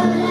아